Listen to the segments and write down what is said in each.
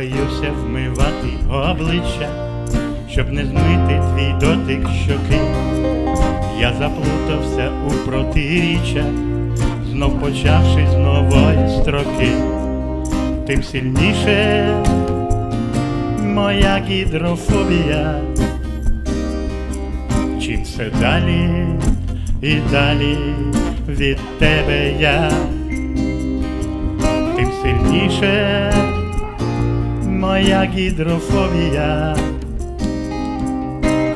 Вчуся вмивати обличчя, щоб не змити твій дотик щоки. Я заплутався у протиріччя, знов почавши з нової строки, тим сильніше моя гідрофобія. Чим все далі і далі від тебе я, тим сильніше моя гідрофобія.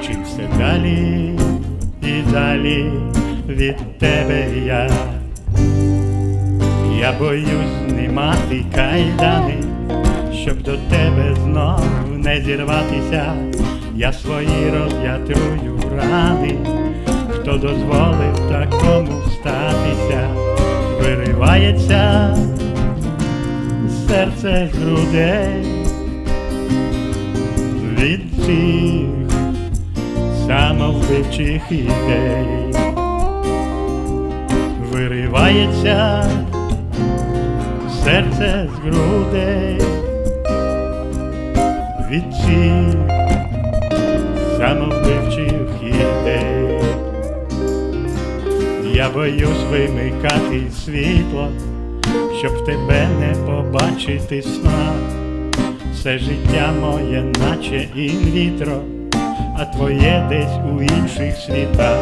Чим далі і далі від тебе я. Я боюсь знімати кайдани, щоб до тебе знов не зірватися. Я свої роз'ятрую рани, хто дозволив такому статися, виривається серце з грудей від цих самовбивчих ідей, виривається серце з грудей від цих самовбивчих ідей. Я боюсь вимикати світло, щоб тебе не побачити сна. Все життя моє, наче інвітро, а твоє десь у інших світах.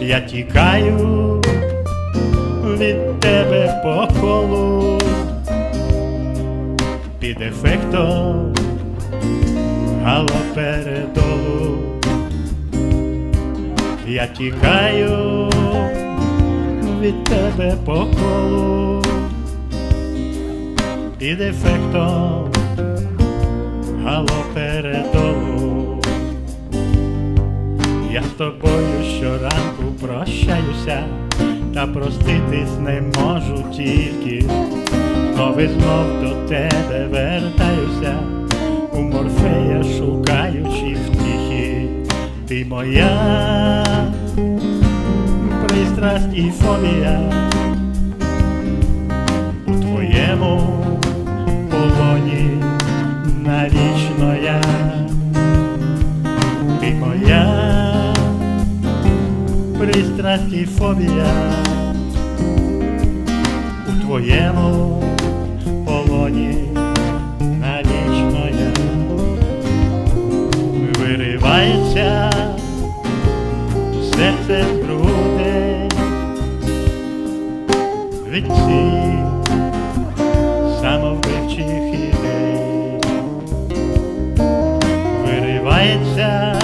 Я тікаю від тебе по колу під ефектом галопередолу. Я тікаю від тебе по колу під ефектом галопередолу. Я з тобою щоранку прощаюся, та проститись не можу тільки, знов і знов до тебе вертаюся, у морфея шукаючи втіхи, ти моя пристрасть і фобія. У твоєму полоні навічно пристрасть і фобія. У твоєму полоні навічно я виривається серце з грудей від цих самовбивчих ідей. Виривається